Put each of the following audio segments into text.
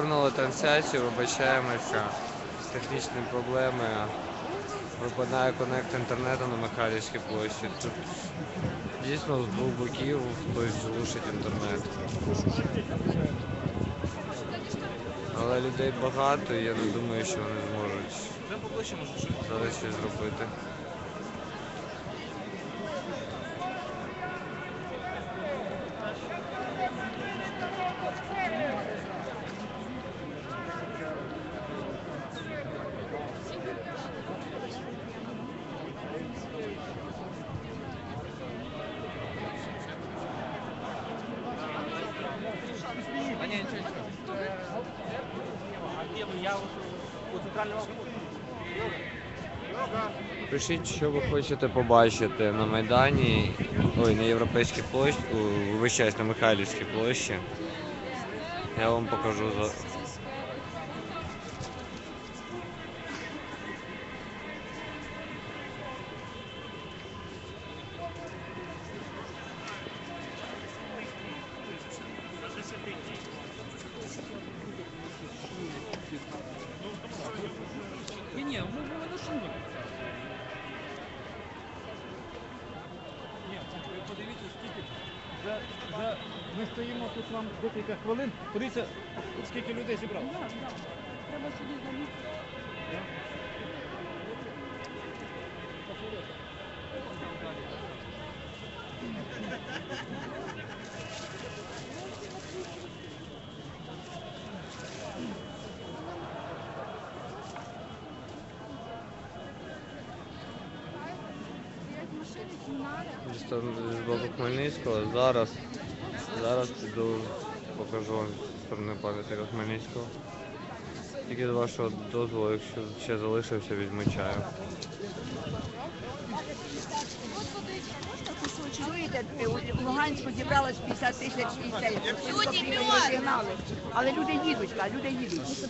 Повернули трансляцію, вибачаємося. Технічні проблеми. Випадає connect інтернету на Михайлівській площі. Тут дійсно з двох боків хтось глушить інтернет. Але людей багато і я не думаю, що вони зможуть зараз щось зробити. А ні, нічого, нічого. А де ви? Я от у центральному Пишіть, що ви хочете побачити на Майдані, ой, на Європейській площі, вибачаюсь, на Михайлівській площі. Я вам покажу за. За, за... Ми стоїмо тут вам декілька хвилин. Подивіться, скільки людей зібрало. Треба сюди машини знімали. Там з боку Хмельницького. Зараз, зараз піду покажу вам зі сторони пам'ятника Хмельницького. Тільки з вашого дозволу, якщо ще залишився, візьму чаю. Чуєте, у Луганську зібралось 50 тисяч дітей. Люди. Але люди їдуть, люди їдуть.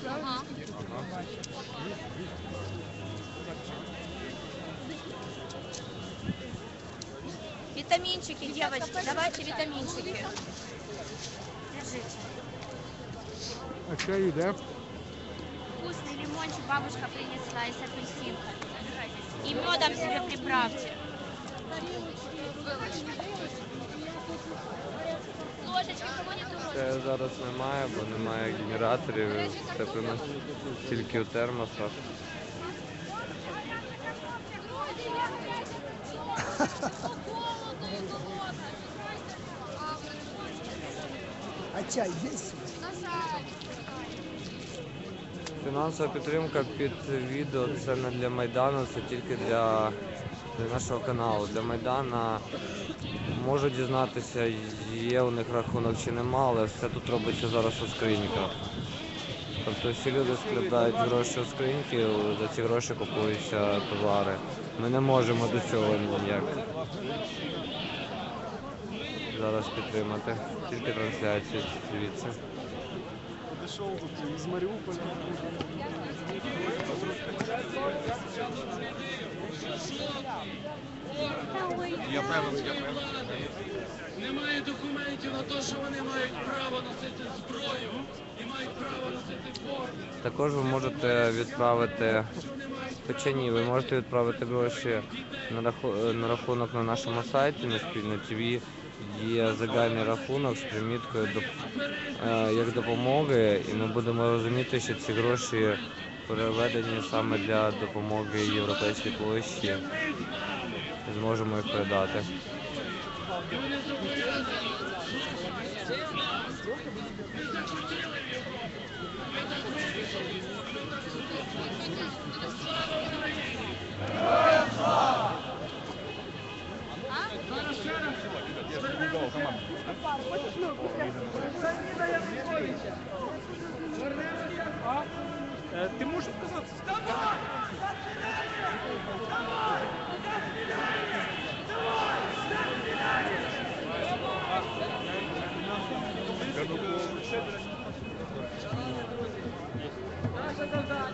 Витаминчики, девочки, давайте витаминчики. Держите. А що йде? Вкусный лимончик бабушка принесла из апельсинка. И медом себе приправьте. Ложечки кого не. Це зараз немає, бо немає генераторів. Це приносить тільки у термосах. Чай є? Фінансова підтримка під відео це не для Майдану, це тільки для, для нашого каналу. Для Майдана можу дізнатися, є у них рахунок чи нема, але все тут робиться зараз у скриньках. Тобто всі люди складають гроші у скриньки, за ці гроші купуються товари. Ми не можемо до цього ніяк зараз підтримати. Тільки трансляції звідси. Пришел тут из Мариуполя. Я певен, я певен. Немає документів на те, що вони мають право носити зброю і мають право носити форму. Також ви можете відправити, хоча ні, ви можете відправити гроші на, рахунок на нашому сайті на спільно ТВ. Є загальний рахунок з приміткою е, як допомоги, і ми будемо розуміти, що ці гроші переведені саме для допомоги Європейській площі. Зможемо їх передати. Ти можеш сказати? Наше завдання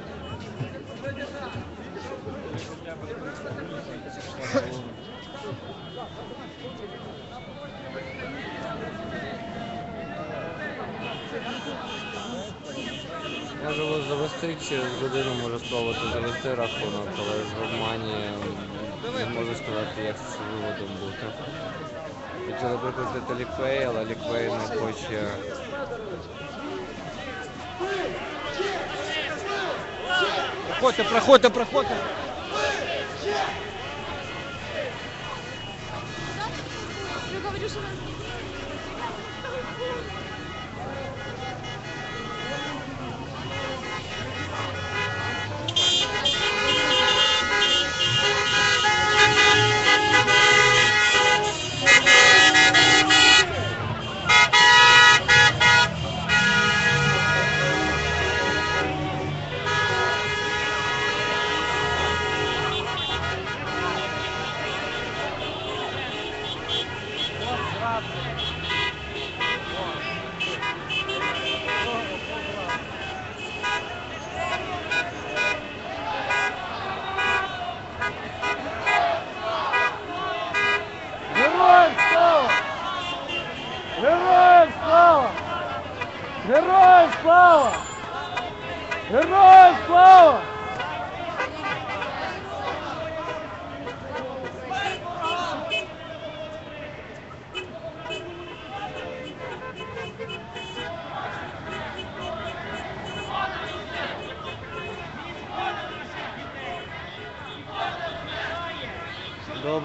запросити через годину, може спробувати завести рахунок, але ж в не можу сказати, як з виводом бути. Хотіли викликати ліквей, але ліквей не хоче. Проходьте, проходьте, проходьте. Я говорю, що нас Robinson.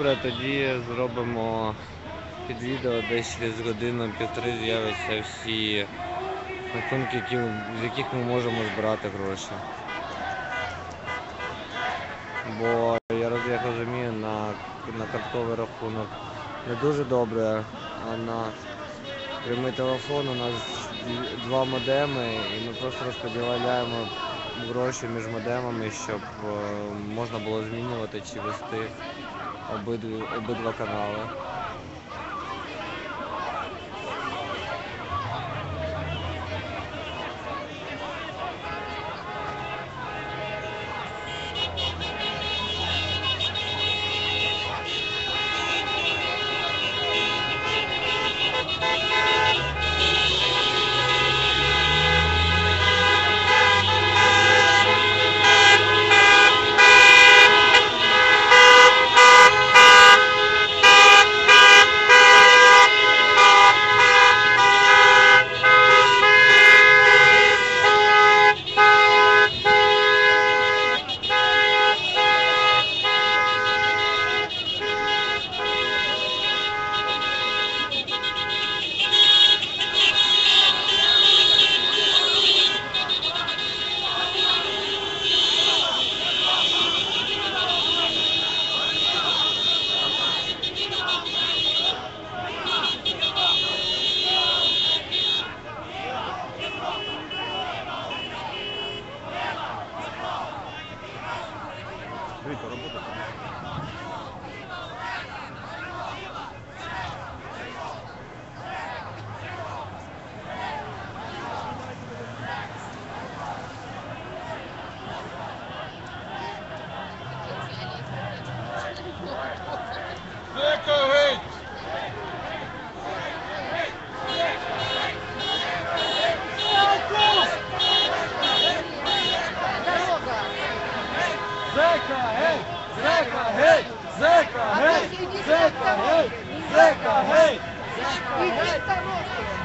Добре, тоді зробимо під відео десь через годину півтори з'являться всі рахунки, які, з яких ми можемо збирати гроші. Бо я як розумію, на, на картковий рахунок не дуже добре, а на прямий телефон у нас два модеми і ми просто розподіляємо гроші між модемами, щоб е, можна було змінювати чи вести обидві, обидва канали. Zeca, rei! Zeca, rei!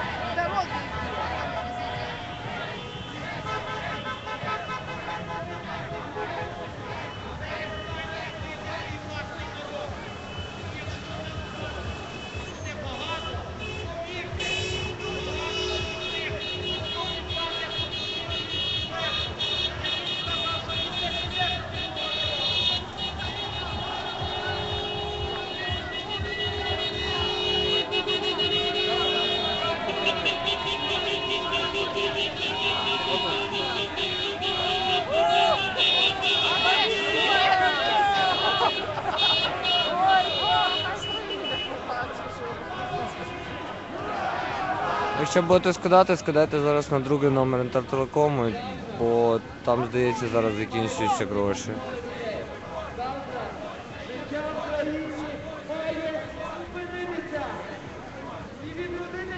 Якщо будете скидати, скидайте зараз на другий номер інтертелекому, бо там, здається, зараз закінчуються гроші.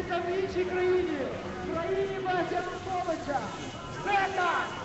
Країні країні, в країні Бася Януковича. Зека! Гей!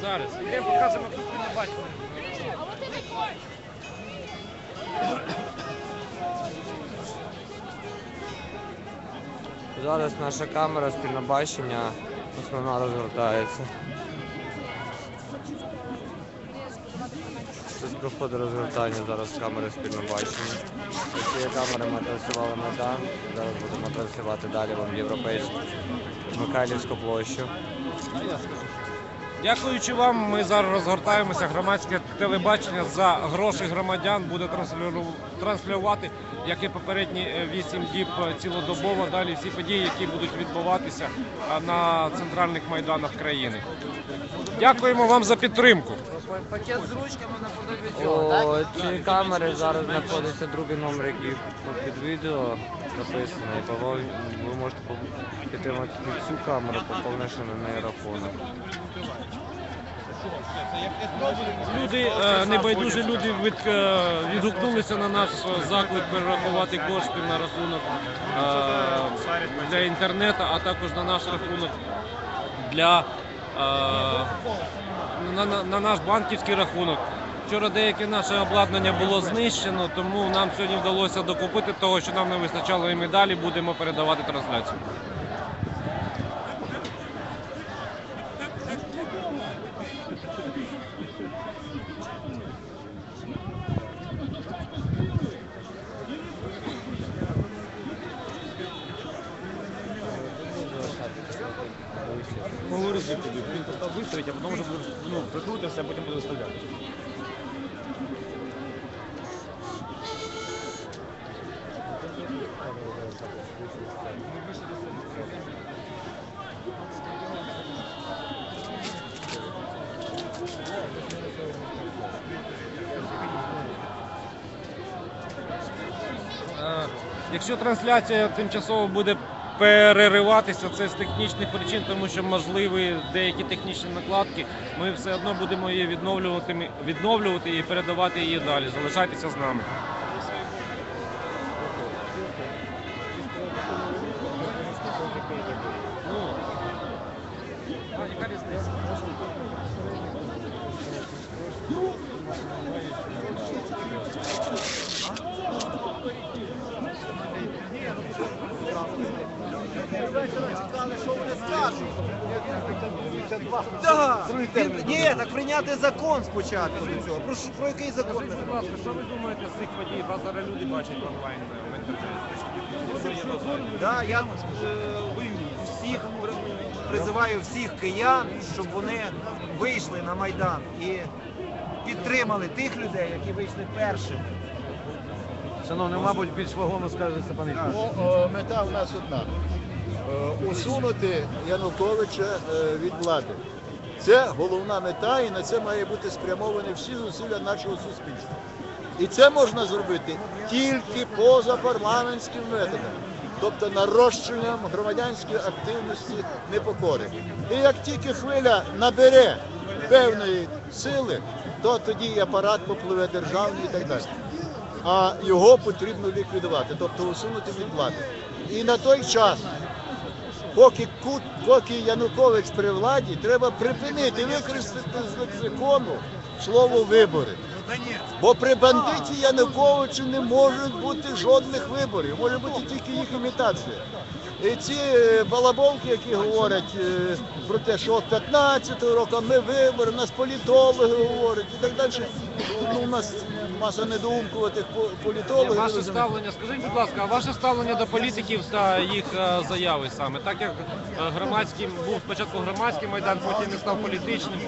Зараз. Ідемо показуємо, хто не бачить. Зараз наша камера спільне бачення основна розгортається. Тут проходить розгортання зараз камери спільно бачення. Ці камери ми танцювали на дан, Зараз будемо трансувати далі вам європейську Михайлівську площу. Дякуючи вам, ми зараз розгортаємося. Громадське телебачення за гроші громадян буде транслювати- як і попередні 8 діб е, цілодобово. Далі всі події, які будуть відбуватися е, на центральних майданах країни. Дякуємо вам за підтримку. Пакет з ручками наподобі О, ці камери зараз знаходиться другий номер, який під відео записаний. Того ви можете по- підтримати цю камеру, поповнивши на неї рахунок. Люди, е, небайдужі люди від, е, відгукнулися на наш заклик перерахувати кошти на рахунок е, для інтернету, а також на наш рахунок для е, на, на, на наш банківський рахунок. Вчора деяке наше обладнання було знищено, тому нам сьогодні вдалося докупити того, що нам не вистачало, і ми далі будемо передавати трансляцію. Поговори з тобі, він постав виставить, а потім вже ну, прикрутився, а потім буде виставляти. Е, Якщо трансляція тимчасово буде перериватися, це з технічних причин, тому що можливі деякі технічні накладки, ми все одно будемо її відновлювати, відновлювати і передавати її далі. Залишайтеся з нами. Ну, а яка різниця? Так, ні, так прийняти закон спочатку до цього. Про, що- про який закон? Скажіть, будь ласка, що ви думаєте з цих подій? Вас зараз люди бачать онлайн в інтернеті. Да, я е, всіх призиваю всіх киян, щоб вони вийшли на Майдан і підтримали тих людей, які вийшли першими. Шановний, мабуть, більш вагомо скаже Степан. Ну, е, мета в нас одна. Е, Усунути Януковича е, від влади. Це головна мета, і на це має бути спрямовані всі зусилля нашого суспільства. І це можна зробити тільки позапарламентським методом, тобто нарощенням громадянської активності непокори. І як тільки хвиля набере певної сили, то тоді і апарат попливе державний і так далі. А його потрібно ліквідувати, тобто усунути від влади. І на той час поки, поки Янукович при владі, треба припинити використати з лексикону слово вибори. Бо при бандиті Януковичу не може бути жодних виборів, може бути тільки їх імітація. І ці е, балаболки, які говорять е, про те, що 15-го року ми вибори, нас політологи говорять і так далі. Ну, у нас маса недоумкуватих політологів. Ваше ставлення, скажіть, будь ласка, а ваше ставлення до політиків та їх е, заяви саме, так як громадський був спочатку громадський майдан, потім він став політичним.